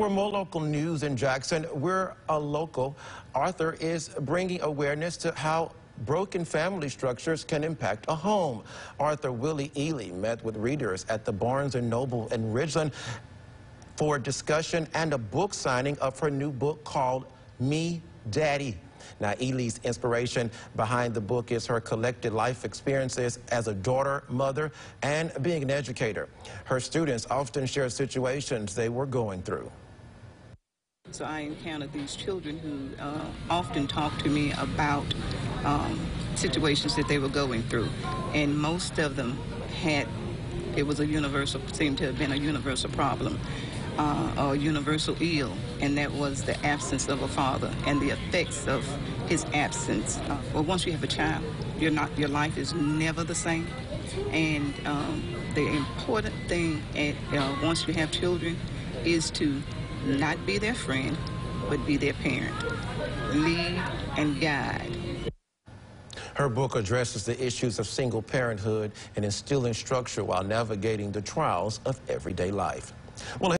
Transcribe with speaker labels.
Speaker 1: We're more local news in Jackson. We're a local. author is bringing awareness to how broken family structures can impact a home. Author Willie Ely met with readers at the Barnes & Noble in Ridgeland for a discussion and a book signing of her new book called Me Daddy. Now, Ely's inspiration behind the book is her collected life experiences as a daughter, mother, and being an educator. Her students often share situations they were going through.
Speaker 2: So I encountered these children who uh, often talk to me about um, situations that they were going through, and most of them had it was a universal seemed to have been a universal problem, uh, a universal ill, and that was the absence of a father and the effects of his absence. Uh, well, once you have a child, you're not your life is never the same, and um, the important thing at, uh, once you have children is to not be their friend, but be their parent. Lead and guide.
Speaker 1: Her book addresses the issues of single parenthood and instilling structure while navigating the trials of everyday life. Well,